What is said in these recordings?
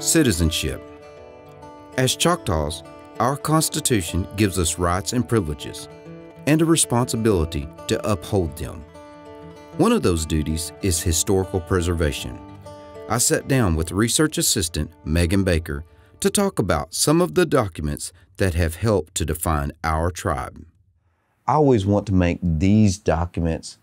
Citizenship. As Choctaws, our Constitution gives us rights and privileges and a responsibility to uphold them. One of those duties is historical preservation. I sat down with research assistant Megan Baker to talk about some of the documents that have helped to define our tribe. I always want to make these documents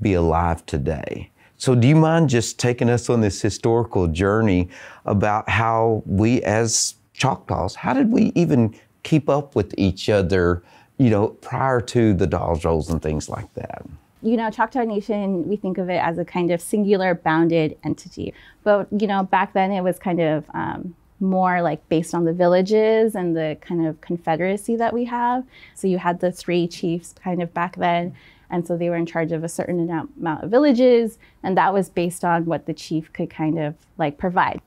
be alive today. So, do you mind just taking us on this historical journey about how we, as Choctaws, how did we even keep up with each other, you know, prior to the Dawes rolls and things like that? You know, Choctaw Nation, we think of it as a kind of singular bounded entity. But, you know, back then it was kind of um, more like based on the villages and the kind of confederacy that we have. So you had the three chiefs kind of back then. And so they were in charge of a certain amount of villages, and that was based on what the chief could kind of like provide.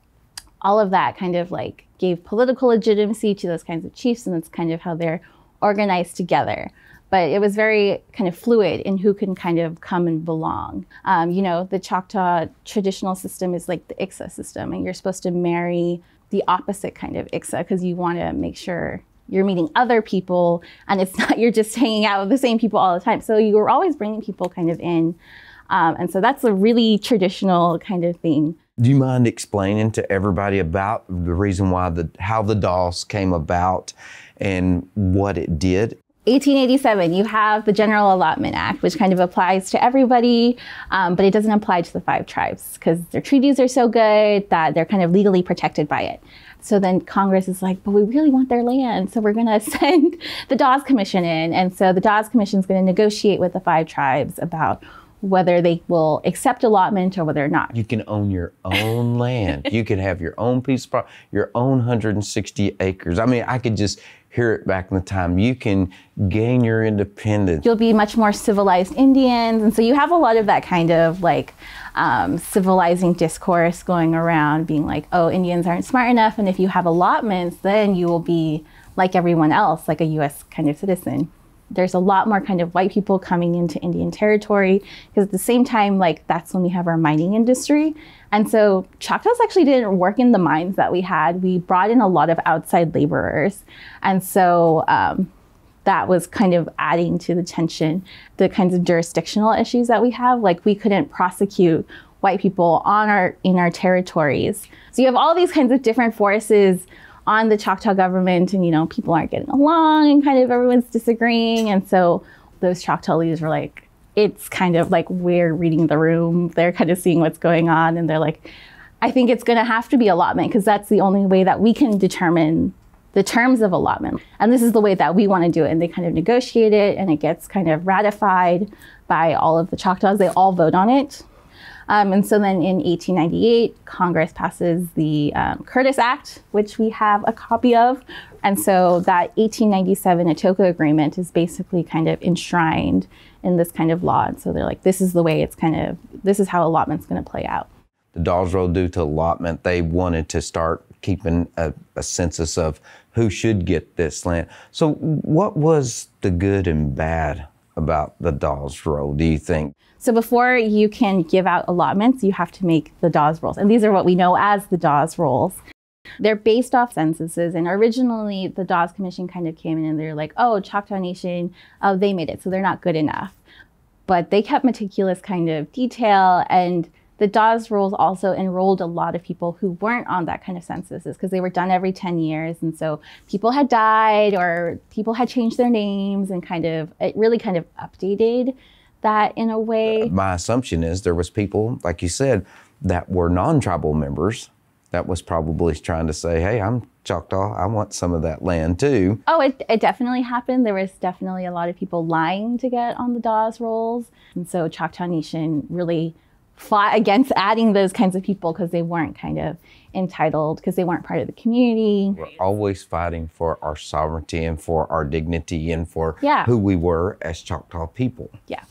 All of that kind of like gave political legitimacy to those kinds of chiefs, and that's kind of how they're organized together. But it was very kind of fluid in who can kind of come and belong. Um, you know, the Choctaw traditional system is like the iksa system, and you're supposed to marry the opposite kind of iksa because you want to make sure you're meeting other people and it's not you're just hanging out with the same people all the time. So you're always bringing people kind of in. Um, and so that's a really traditional kind of thing. Do you mind explaining to everybody about the reason why the how the Dawes came about and what it did 1887, you have the General Allotment Act, which kind of applies to everybody, um, but it doesn't apply to the five tribes because their treaties are so good that they're kind of legally protected by it. So then Congress is like, but we really want their land. So we're going to send the Dawes Commission in. And so the Dawes Commission is going to negotiate with the five tribes about whether they will accept allotment or whether or not. You can own your own land. You can have your own piece of property, your own 160 acres. I mean, I could just hear it back in the time. You can gain your independence. You'll be much more civilized Indians. And so you have a lot of that kind of like um, civilizing discourse going around, being like, oh, Indians aren't smart enough. And if you have allotments, then you will be like everyone else, like a US kind of citizen. There's a lot more kind of white people coming into Indian territory because at the same time, like that's when we have our mining industry. And so Choctaws actually didn't work in the mines that we had. We brought in a lot of outside laborers. And so um, that was kind of adding to the tension, the kinds of jurisdictional issues that we have. Like we couldn't prosecute white people on our in our territories. So you have all these kinds of different forces on the Choctaw government, and you know people aren't getting along, and kind of everyone's disagreeing, and so those Choctaw leaders were like, it's kind of like we're reading the room. They're kind of seeing what's going on, and they're like, I think it's going to have to be allotment because that's the only way that we can determine the terms of allotment. And this is the way that we want to do it. And they kind of negotiate it, and it gets kind of ratified by all of the Choctaws. They all vote on it. Um, and so then in 1898, Congress passes the um, Curtis Act, which we have a copy of. And so that 1897 Atoka Agreement is basically kind of enshrined in this kind of law. And so they're like, this is the way it's kind of, this is how allotment's going to play out. The Dawes Roll due to allotment, they wanted to start keeping a, a census of who should get this land. So, what was the good and bad about the Dawes Roll, do you think? So before you can give out allotments, you have to make the Dawes rolls. And these are what we know as the Dawes rolls. They're based off censuses. And originally, the Dawes Commission kind of came in and they're like, oh, Choctaw Nation, oh, they made it, so they're not good enough. But they kept meticulous kind of detail. And the Dawes rolls also enrolled a lot of people who weren't on that kind of censuses because they were done every 10 years. And so people had died or people had changed their names and kind of, it really kind of updated that in a way. Uh, my assumption is there was people, like you said, that were non-tribal members that was probably trying to say, hey, I'm Choctaw, I want some of that land too. Oh, it, it definitely happened. There was definitely a lot of people lying to get on the Dawes rolls. And so Choctaw Nation really fought against adding those kinds of people because they weren't kind of entitled, because they weren't part of the community. We're always fighting for our sovereignty and for our dignity and for yeah. who we were as Choctaw people. Yeah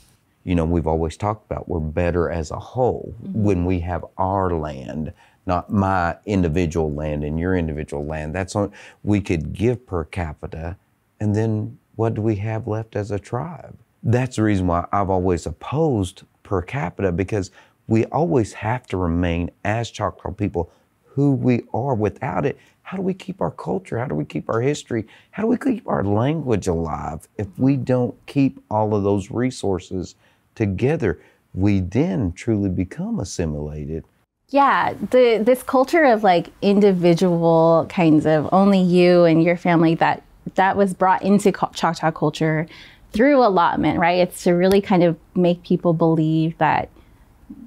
you know, we've always talked about we're better as a whole mm-hmm. when we have our land, not my individual land and your individual land. That's on, we could give per capita, and then what do we have left as a tribe? That's the reason why I've always opposed per capita because we always have to remain as Choctaw people who we are. Without it, how do we keep our culture? How do we keep our history? How do we keep our language alive if we don't keep all of those resources together? We then truly become assimilated. Yeah, the this culture of like individual kinds of only you and your family that that was brought into Choctaw culture through allotment, right? It's to really kind of make people believe that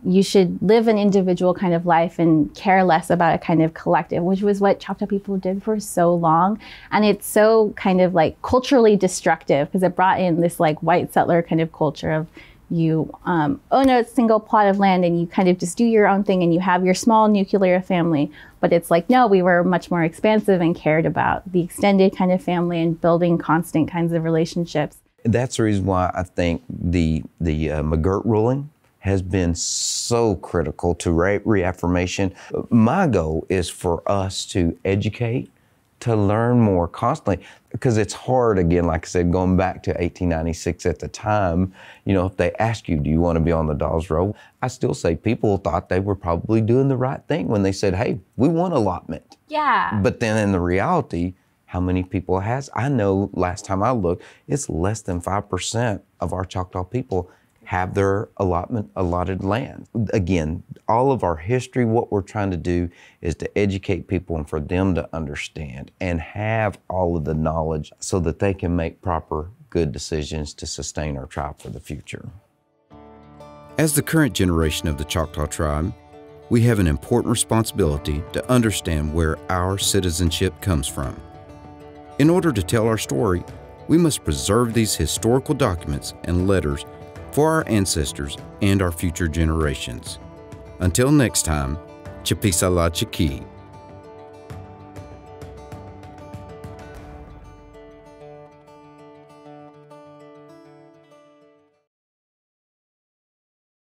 you should live an individual kind of life and care less about a kind of collective, which was what Choctaw people did for so long. And it's so kind of like culturally destructive because it brought in this like white settler kind of culture of you um, own a single plot of land and you kind of just do your own thing and you have your small nuclear family. But it's like, no, we were much more expansive and cared about the extended kind of family and building constant kinds of relationships. That's the reason why I think the the uh, McGirt ruling has been so critical to re- reaffirmation. My goal is for us to educate, to learn more constantly, because it's hard, again, like I said, going back to 1896 at the time, you know, if they ask you, do you want to be on the Dawes Roll? I still say people thought they were probably doing the right thing when they said, hey, we want allotment. Yeah. But then in the reality, how many people has? I know last time I looked, it's less than 5% of our Choctaw people have their allotment allotted land. Again, all of our history, what we're trying to do is to educate people and for them to understand and have all of the knowledge so that they can make proper good decisions to sustain our tribe for the future. As the current generation of the Choctaw tribe, we have an important responsibility to understand where our citizenship comes from. In order to tell our story, we must preserve these historical documents and letters for our ancestors and our future generations. Until next time, Chapisala Chiki.